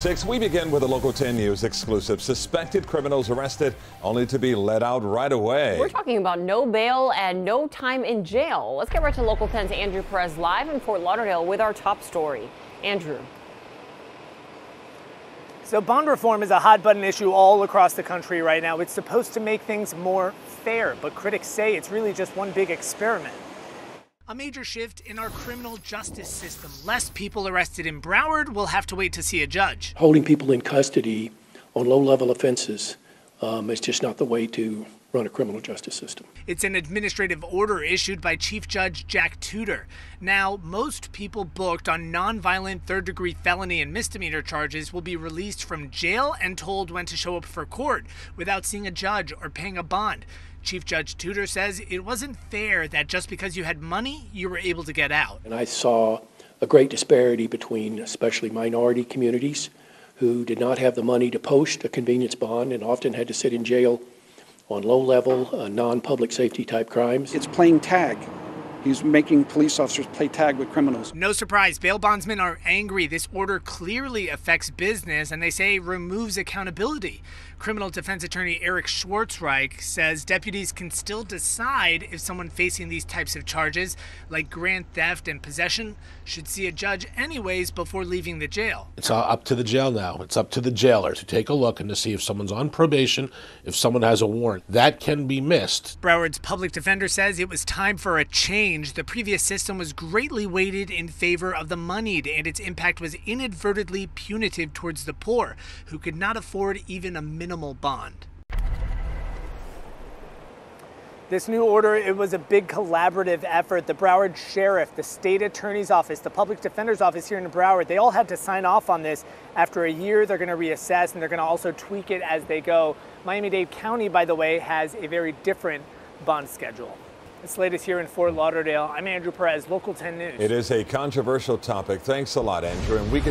Six, we begin with a Local 10 News exclusive. Suspected criminals arrested only to be let out right away. We're talking about no bail and no time in jail. Let's get right to Local 10's Andrew Perez live in Fort Lauderdale with our top story. Andrew. So, bond reform is a hot button issue all across the country right now. It's supposed to make things more fair, but critics say it's really just one big experiment. A major shift in our criminal justice system. Less people arrested in Broward will have to wait to see a judge. Holding people in custody on low level offenses um, is just not the way to run a criminal justice system. It's an administrative order issued by Chief Judge Jack Tuter. Now, most people booked on nonviolent third degree felony and misdemeanor charges will be released from jail and told when to show up for court without seeing a judge or paying a bond. Chief Judge Tuter says it wasn't fair that just because you had money, you were able to get out. And I saw a great disparity between especially minority communities who did not have the money to post a convenience bond and often had to sit in jail on low level, uh, non public safety type crimes. It's playing tag. He's making police officers play tag with criminals. No surprise, bail bondsmen are angry. This order clearly affects business and they say removes accountability. Criminal defense attorney Eric Schwartzreich says deputies can still decide if someone facing these types of charges, like grand theft and possession, should see a judge anyways before leaving the jail. It's uh, up to the jail now. It's up to the jailer to take a look and to see if someone's on probation, if someone has a warrant. That can be missed. Broward's public defender says it was time for a change change, the previous system was greatly weighted in favor of the moneyed, and its impact was inadvertently punitive towards the poor, who could not afford even a minimal bond. This new order, it was a big collaborative effort. The Broward Sheriff, the State Attorney's Office, the Public Defender's Office here in Broward, they all had to sign off on this. After a year, they're going to reassess and they're going to also tweak it as they go. Miami-Dade County, by the way, has a very different bond schedule. This latest here in Fort Lauderdale. I'm Andrew Perez, Local 10 News. It is a controversial topic. Thanks a lot, Andrew. And we can